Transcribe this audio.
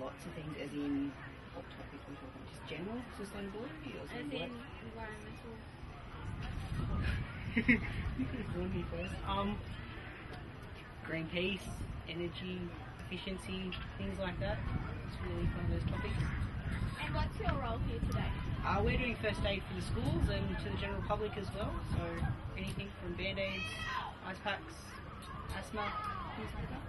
lots of things, as in what topics we're talking about? Just general sustainability or As in environmental. you could have me first. Um, Greenpeace, energy efficiency, things like that. It's really one of those topics. And what's your role here today? Uh, we're doing first aid for the schools and to the general public as well. So anything from band-aids, ice packs, asthma, things like that.